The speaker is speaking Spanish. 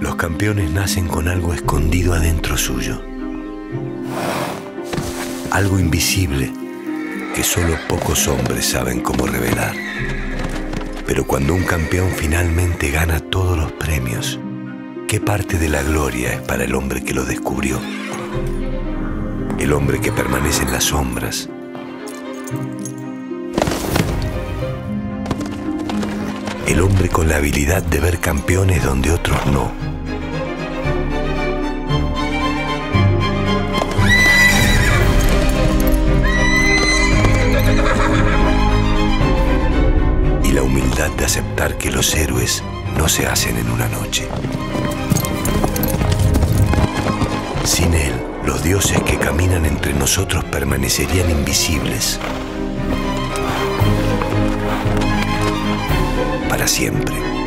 Los campeones nacen con algo escondido adentro suyo. Algo invisible que solo pocos hombres saben cómo revelar. Pero cuando un campeón finalmente gana todos los premios, ¿qué parte de la gloria es para el hombre que lo descubrió? El hombre que permanece en las sombras, El hombre con la habilidad de ver campeones donde otros no. Y la humildad de aceptar que los héroes no se hacen en una noche. Sin él, los dioses que caminan entre nosotros permanecerían invisibles siempre.